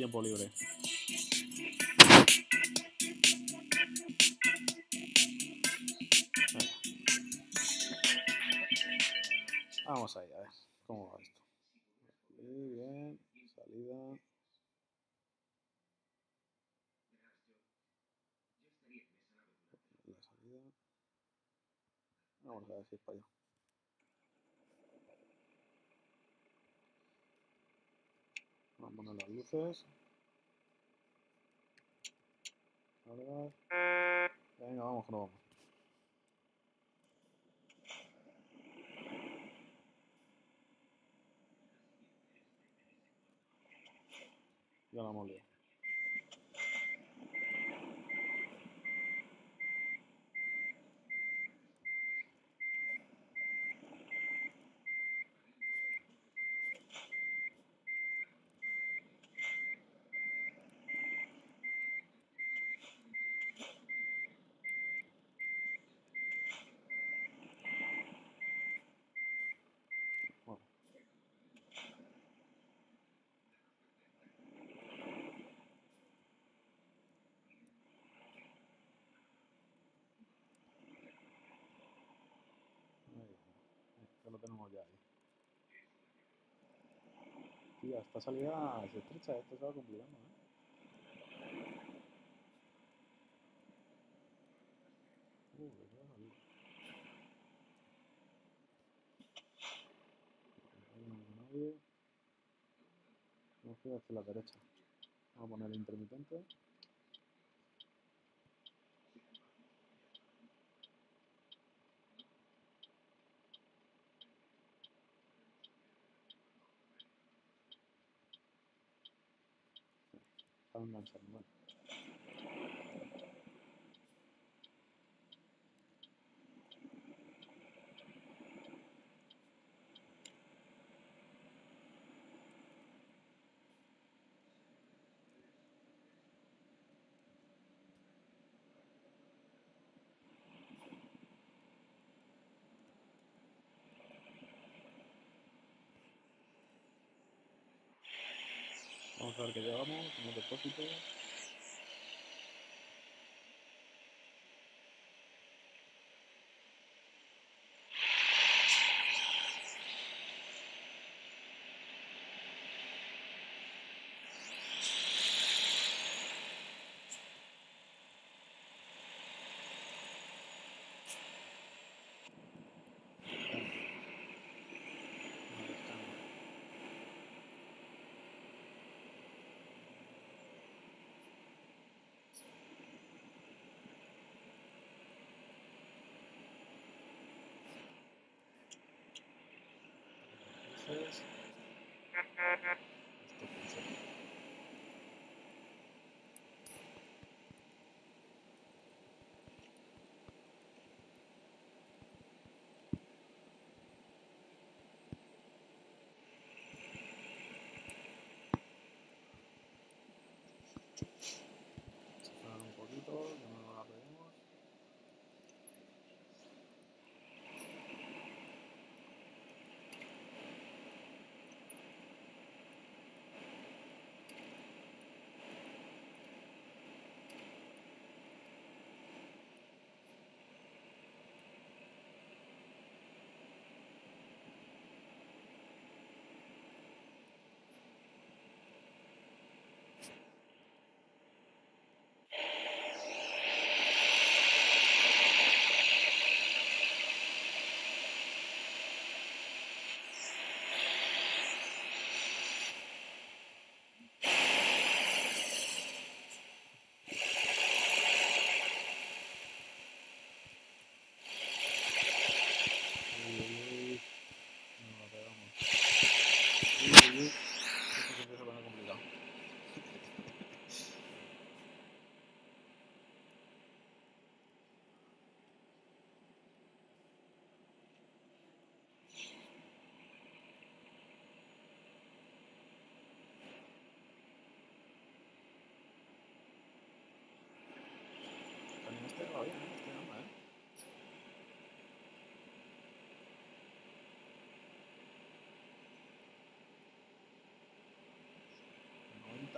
tiempo libre. Vamos ahí, a ver cómo va esto. Muy bien, salida. La salida. Vamos a ver si es para allá. Vamos a poner las luces. Cargar. Venga, vamos que no vamos. Ya la hemos liado. Bueno. Ahí, ya lo tenemos ya ahí. Tía, esta salida se estrecha, esto se va complicando, ¿eh? Uh, salida. No nadie. Vamos a hacia la derecha. Vamos a poner intermitente. Está enganchando, Vamos a ver que llegamos, como depósito. Yes.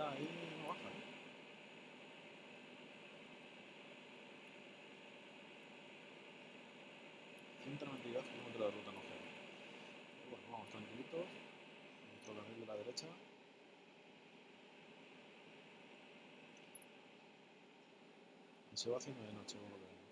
80 ahí no baja. ¿eh? 192 kilómetros de ruta no queda. Bueno, vamos tranquilitos. Nuestro carril de la derecha. Y se va haciendo de noche, por lo que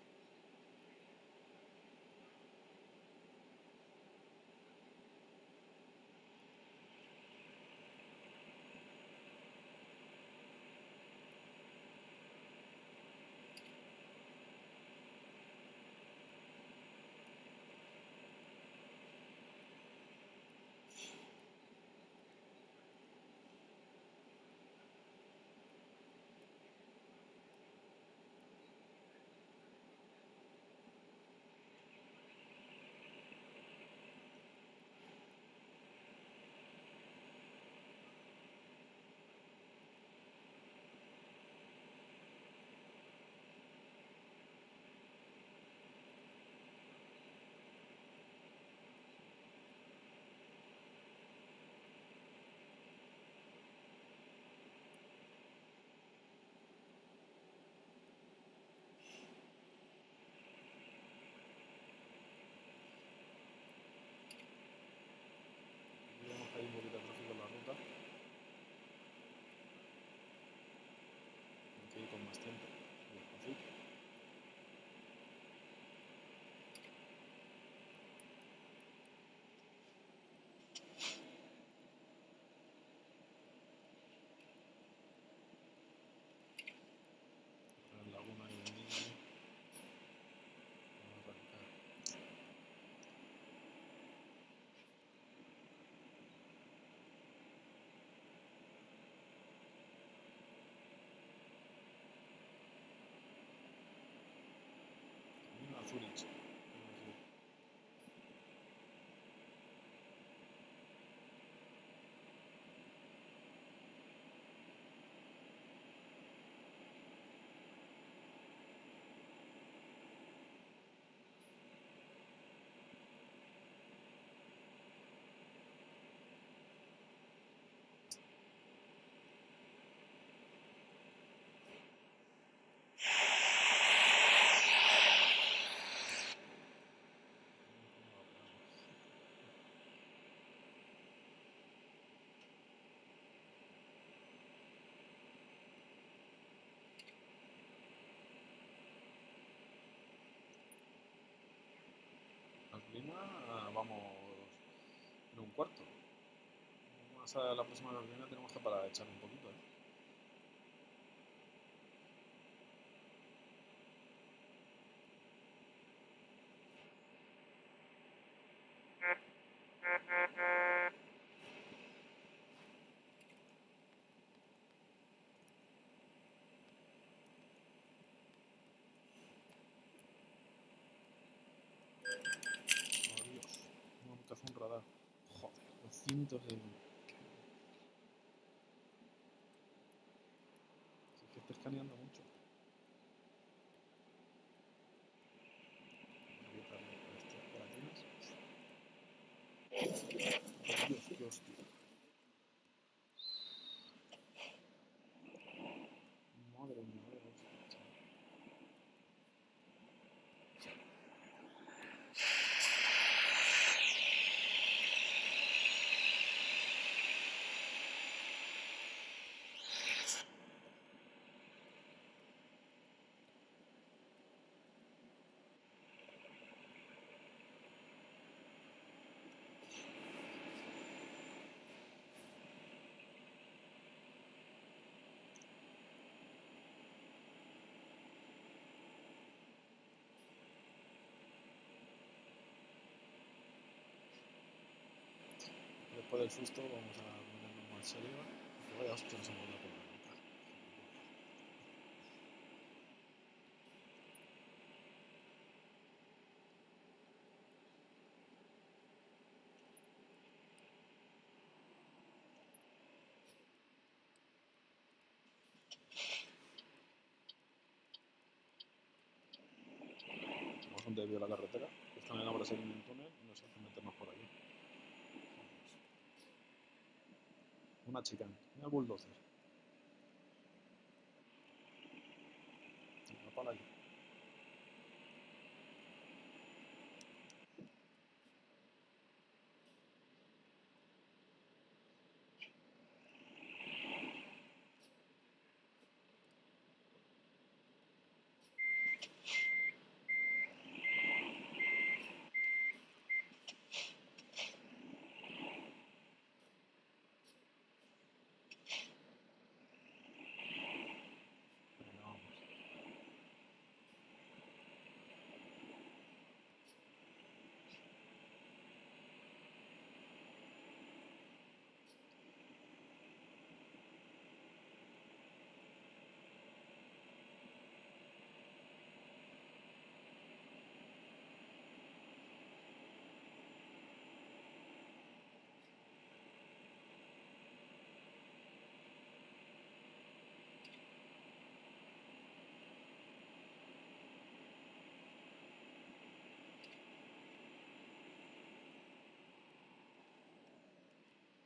cuarto. Más a la próxima gasolina tenemos que parar a echar un poquito. 嗯，对。Después del susto vamos a ponernos más serio. Que vaya hostia, no se me achicando. Mira bulldozer.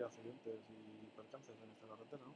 accidentes y percances en esta carretera, ¿no?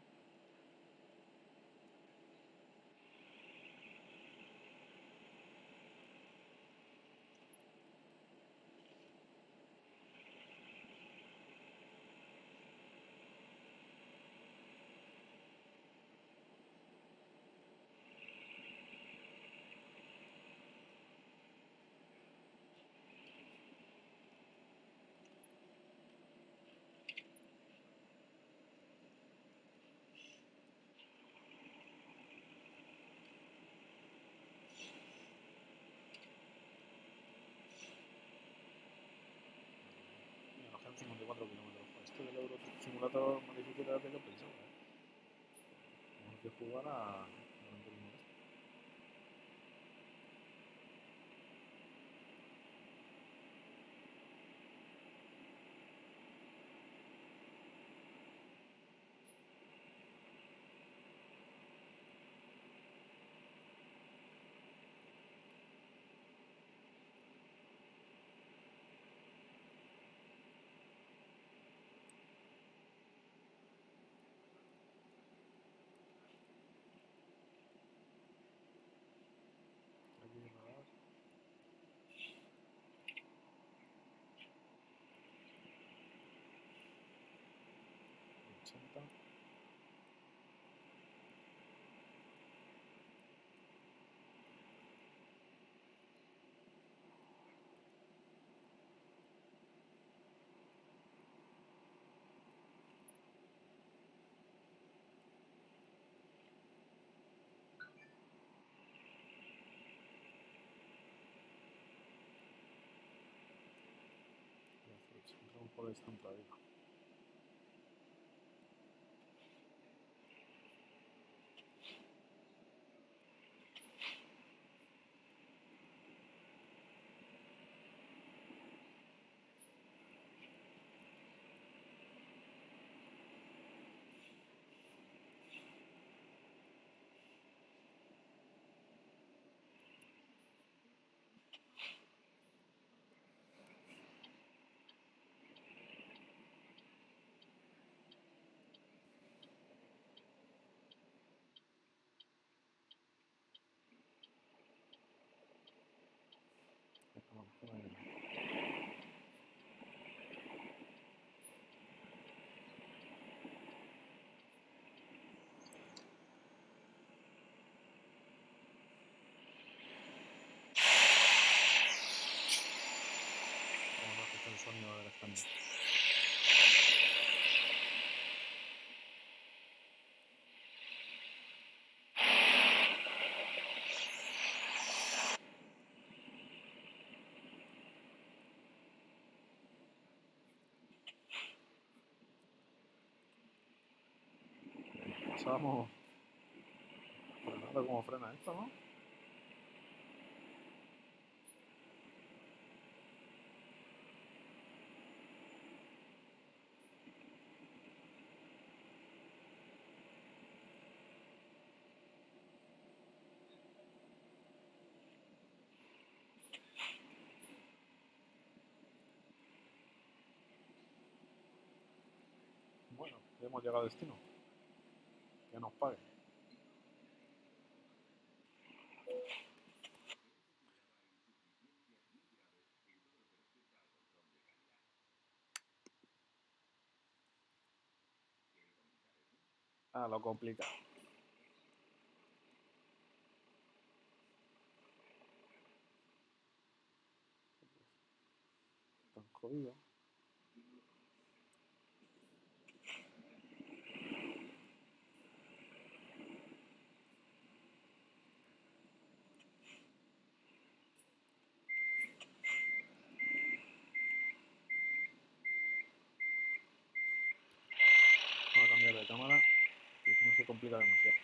Mira, nos quedan 54 kilómetros. Esto del Euro Simulator más difícil de pensaba, ¿eh? Que jugar a por entradita. Venga, vamos, que no hay- Vamos a que está el sonido del cambio. Pasamos. Frenando como frena esto, ¿no? Bueno, hemos llegado a destino. Que nos pague. Ah, lo complica. Tan jodido. Complica demasiado.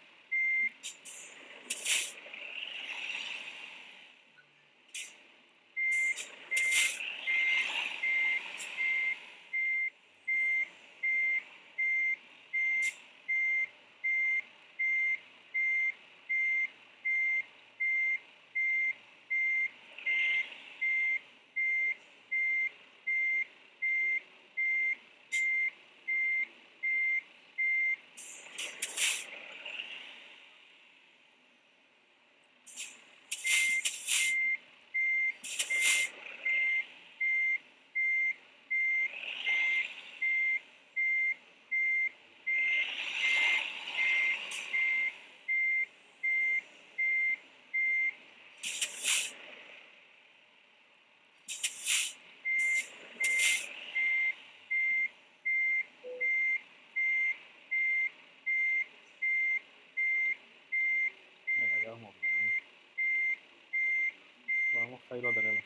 Ahí lo tenemos.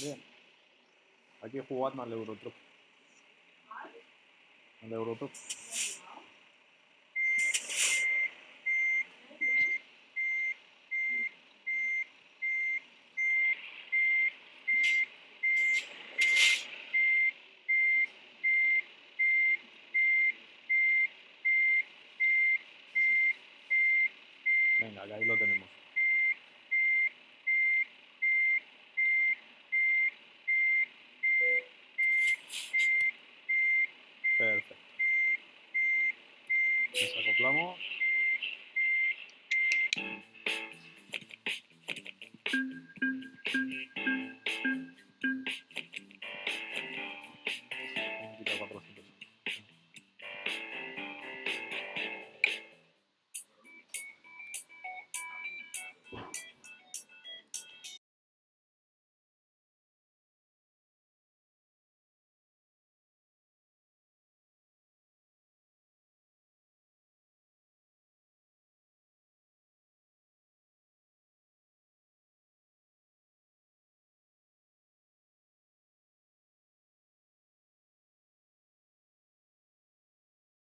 Bien. Aquí jugando al Eurotruck. Al. Venga, ahí lo tenemos.